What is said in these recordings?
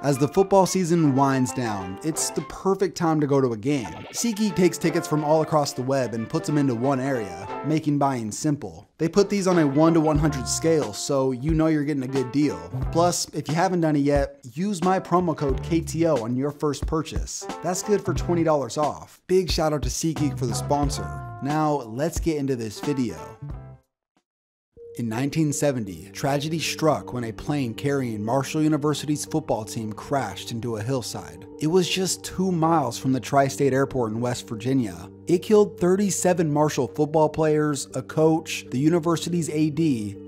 As the football season winds down, it's the perfect time to go to a game. SeatGeek takes tickets from all across the web and puts them into one area, making buying simple. They put these on a 1 to 100 scale, so you know you're getting a good deal. Plus, if you haven't done it yet, use my promo code KTO on your first purchase. That's good for $20 off. Big shout out to SeatGeek for the sponsor. Now, let's get into this video. In 1970, tragedy struck when a plane carrying Marshall University's football team crashed into a hillside. It was just two miles from the Tri State Airport in West Virginia. It killed 37 Marshall football players, a coach, the university's AD,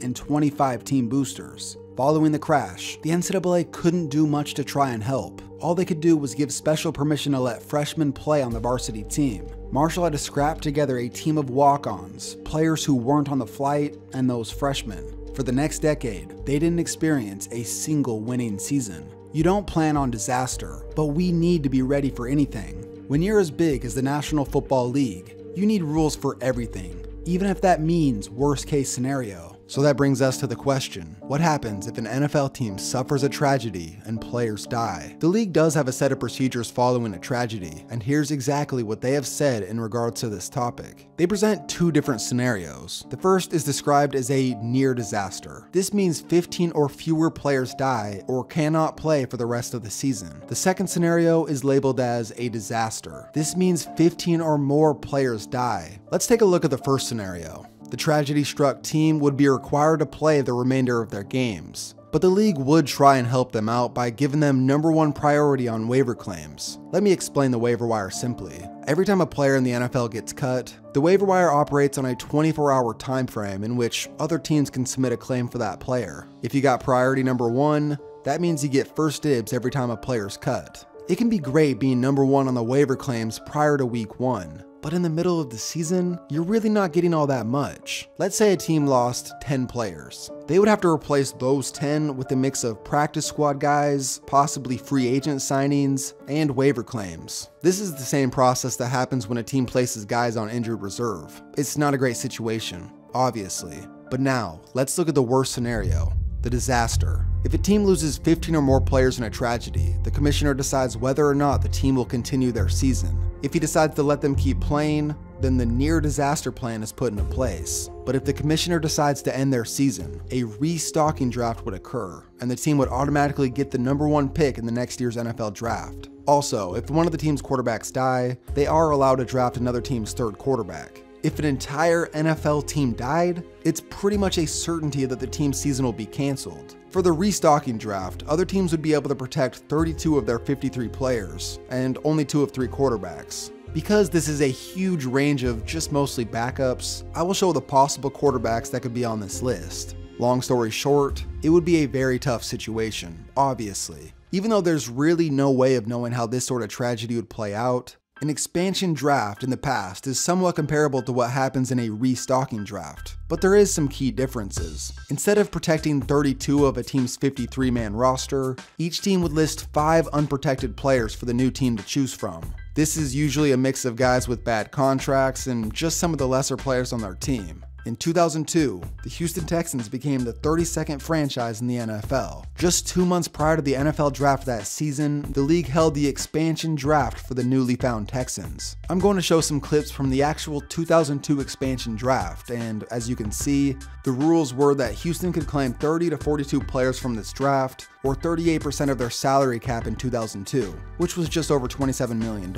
and 25 team boosters. Following the crash, the NCAA couldn't do much to try and help. All they could do was give special permission to let freshmen play on the varsity team. Marshall had to scrap together a team of walk ons, players who weren't on the flight, and those freshmen. For the next decade, they didn't experience a single winning season. You don't plan on disaster, but we need to be ready for anything. When you're as big as the National Football League, you need rules for everything, even if that means worst case scenario. So that brings us to the question what happens if an NFL team suffers a tragedy and players die? The league does have a set of procedures following a tragedy, and here's exactly what they have said in regards to this topic. They present two different scenarios. The first is described as a near disaster. This means 15 or fewer players die or cannot play for the rest of the season. The second scenario is labeled as a disaster. This means 15 or more players die. Let's take a look at the first scenario the tragedy struck team would be required to play the remainder of their games. But the league would try and help them out by giving them number one priority on waiver claims. Let me explain the waiver wire simply. Every time a player in the NFL gets cut, the waiver wire operates on a 24 hour time frame in which other teams can submit a claim for that player. If you got priority number one, that means you get first dibs every time a player's cut. It can be great being number one on the waiver claims prior to week one, but in the middle of the season, you're really not getting all that much. Let's say a team lost 10 players. They would have to replace those 10 with a mix of practice squad guys, possibly free agent signings, and waiver claims. This is the same process that happens when a team places guys on injured reserve. It's not a great situation, obviously. But now, let's look at the worst scenario the disaster. If a team loses 15 or more players in a tragedy, the commissioner decides whether or not the team will continue their season. If he decides to let them keep playing, then the near disaster plan is put into place. But if the commissioner decides to end their season, a restocking draft would occur, and the team would automatically get the number one pick in the next year's NFL draft. Also, if one of the team's quarterbacks die, they are allowed to draft another team's third quarterback. If an entire NFL team died, it's pretty much a certainty that the team's season will be canceled. For the restocking draft, other teams would be able to protect 32 of their 53 players, and only 2 of 3 quarterbacks. Because this is a huge range of just mostly backups, I will show the possible quarterbacks that could be on this list. Long story short, it would be a very tough situation, obviously. Even though there's really no way of knowing how this sort of tragedy would play out, an expansion draft in the past is somewhat comparable to what happens in a restocking draft, but there is some key differences. Instead of protecting 32 of a team's 53 man roster, each team would list 5 unprotected players for the new team to choose from. This is usually a mix of guys with bad contracts and just some of the lesser players on their team. In 2002, the Houston Texans became the 32nd franchise in the NFL. Just two months prior to the NFL draft that season, the league held the expansion draft for the newly found Texans. I'm going to show some clips from the actual 2002 expansion draft, and as you can see, the rules were that Houston could claim 30 to 42 players from this draft, or 38% of their salary cap in 2002, which was just over $27 million.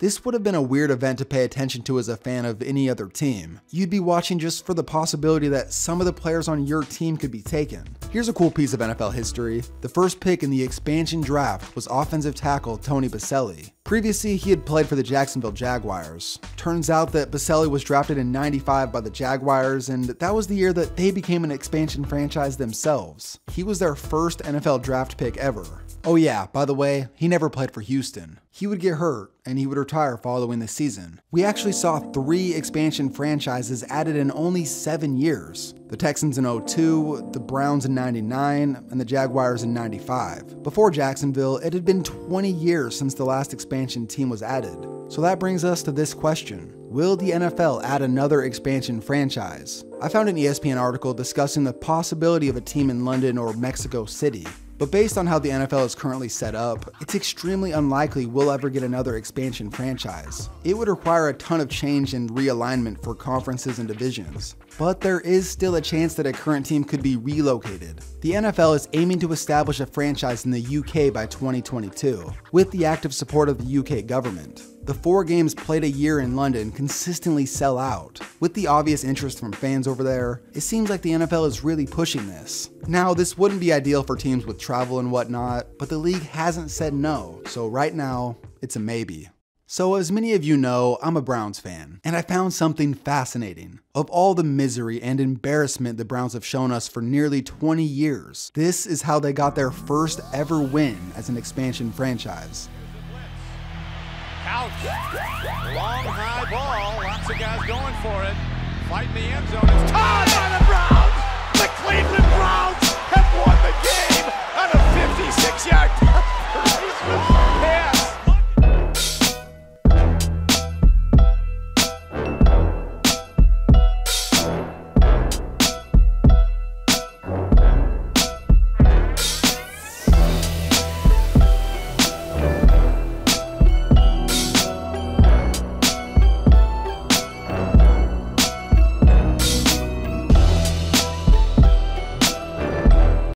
This would have been a weird event to pay attention to as a fan of any other team. You'd be watching just for the possibility that some of the players on your team could be taken. Here's a cool piece of NFL history. The first pick in the expansion draft was offensive tackle Tony Boselli. Previously, he had played for the Jacksonville Jaguars. Turns out that Boselli was drafted in 95 by the Jaguars, and that was the year that they became an expansion franchise themselves. He was their first NFL draft pick ever. Oh yeah, by the way, he never played for Houston. He would get hurt and he would retire following the season. We actually saw three expansion franchises added in only seven years. The Texans in 02, the Browns in 99, and the Jaguars in 95. Before Jacksonville, it had been 20 years since the last expansion team was added. So that brings us to this question. Will the NFL add another expansion franchise? I found an ESPN article discussing the possibility of a team in London or Mexico City. But based on how the NFL is currently set up, it's extremely unlikely we'll ever get another expansion franchise. It would require a ton of change and realignment for conferences and divisions. But there is still a chance that a current team could be relocated. The NFL is aiming to establish a franchise in the UK by 2022, with the active support of the UK government. The four games played a year in London consistently sell out. With the obvious interest from fans over there, it seems like the NFL is really pushing this. Now, this wouldn't be ideal for teams with travel and whatnot, but the league hasn't said no, so right now, it's a maybe. So, as many of you know, I'm a Browns fan, and I found something fascinating. Of all the misery and embarrassment the Browns have shown us for nearly 20 years, this is how they got their first ever win as an expansion franchise. Couch. Long high ball. Lots of guys going for it. Fighting the end zone. It's caught by the Browns. The Cleveland Browns have won the game on a 56 yard